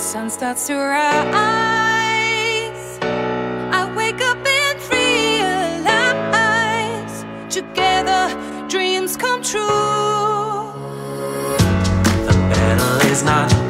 sun starts to rise. I wake up and realize Together dreams come true. The battle is not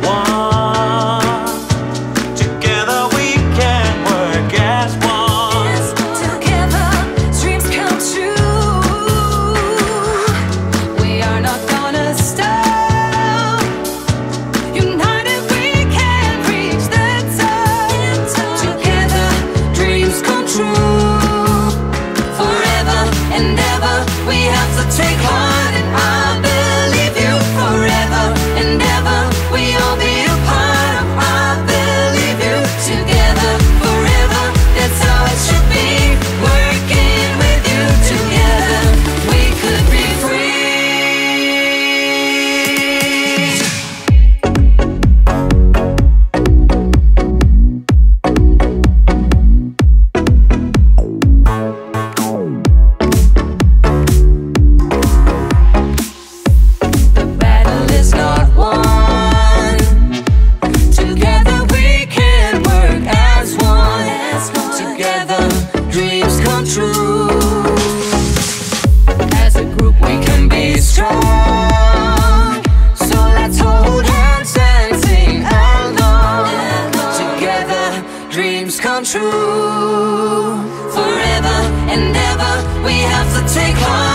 dreams come true. Forever and ever, we have to take heart.